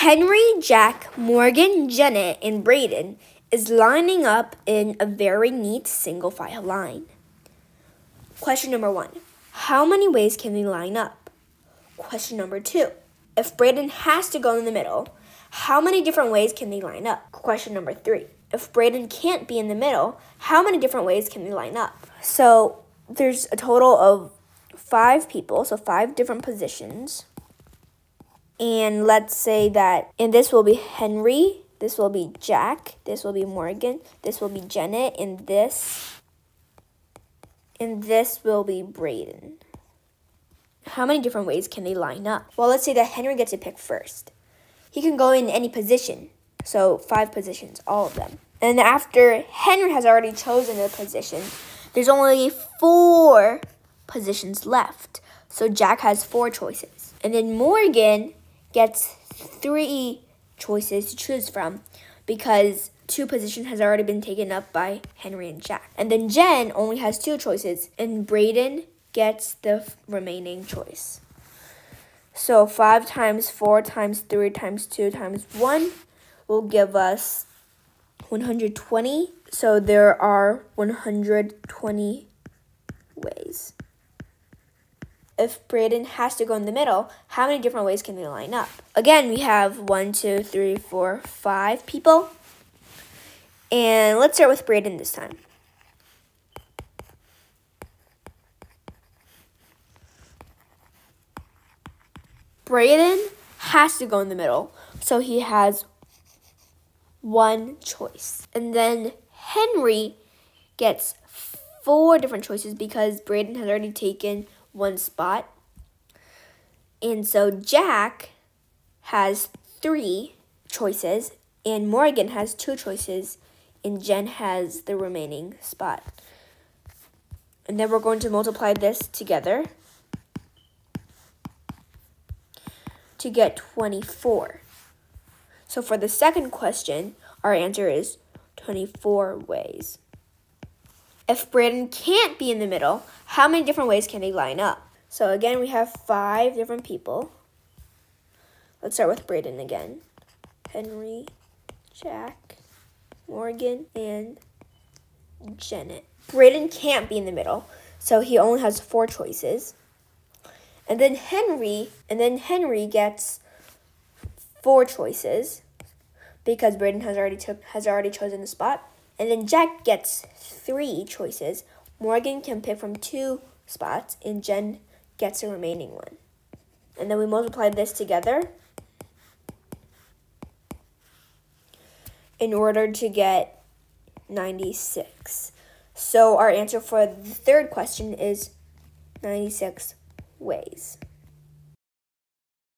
Henry, Jack, Morgan, Jennet, and Brayden is lining up in a very neat single file line. Question number one How many ways can they line up? Question number two If Brayden has to go in the middle, how many different ways can they line up? Question number three If Brayden can't be in the middle, how many different ways can they line up? So there's a total of five people, so five different positions. And let's say that, and this will be Henry, this will be Jack, this will be Morgan, this will be Jennet, and this, and this will be Brayden. How many different ways can they line up? Well, let's say that Henry gets to pick first. He can go in any position, so five positions, all of them. And after Henry has already chosen a position, there's only four positions left. So Jack has four choices. And then Morgan gets three choices to choose from because two positions has already been taken up by Henry and Jack. And then Jen only has two choices and Brayden gets the remaining choice. So 5 times 4 times 3 times 2 times 1 will give us 120. So there are 120 ways. If Brayden has to go in the middle, how many different ways can we line up? Again, we have one, two, three, four, five people. And let's start with Brayden this time. Brayden has to go in the middle, so he has one choice. And then Henry gets four different choices because Brayden has already taken one spot. And so Jack has three choices, and Morgan has two choices, and Jen has the remaining spot. And then we're going to multiply this together to get 24. So for the second question, our answer is 24 ways. If Brayden can't be in the middle, how many different ways can they line up? So again, we have five different people. Let's start with Brayden again. Henry, Jack, Morgan, and Jennet. Brayden can't be in the middle, so he only has four choices. And then Henry, and then Henry gets four choices because Brayden has already took has already chosen the spot. And then Jack gets three choices. Morgan can pick from two spots, and Jen gets the remaining one. And then we multiply this together in order to get 96. So our answer for the third question is 96 ways.